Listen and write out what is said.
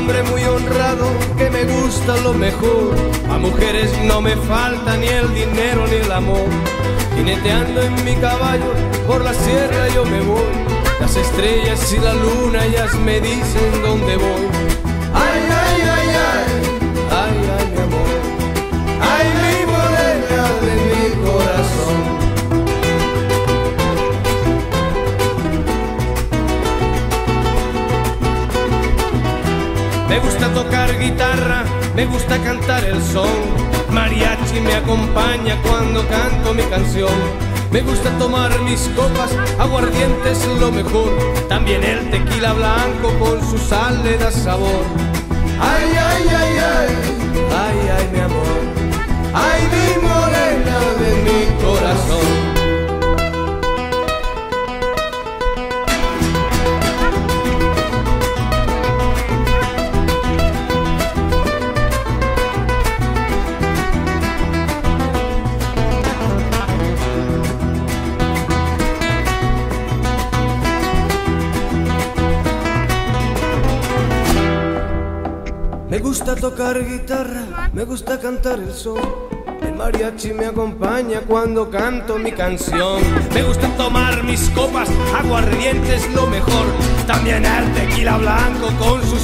hombre muy honrado que me gusta lo mejor. A mujeres no me falta ni el dinero ni el amor. Jineteando en mi caballo por la sierra yo me voy. Las estrellas y la luna ellas me dicen dónde voy. Me gusta tocar guitarra, me gusta cantar el son. Mariachi me acompaña cuando canto mi canción. Me gusta tomar mis copas, aguardiente es lo mejor. También el tequila blanco con su sal le da sabor. Ay, ay, ay, Me gusta tocar guitarra, me gusta cantar el son. El mariachi me acompaña cuando canto mi canción. Me gusta tomar mis copas, aguardiente es lo mejor. También el tequila blanco con su